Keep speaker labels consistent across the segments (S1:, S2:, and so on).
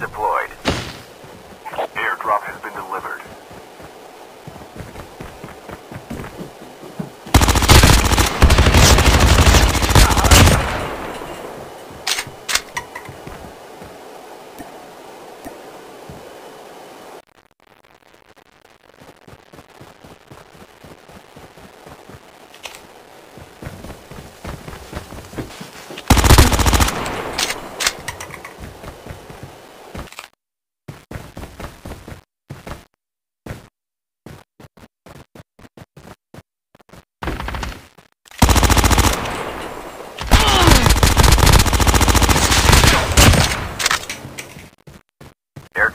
S1: deployed. Airdrop has been delivered.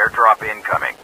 S1: Airdrop incoming.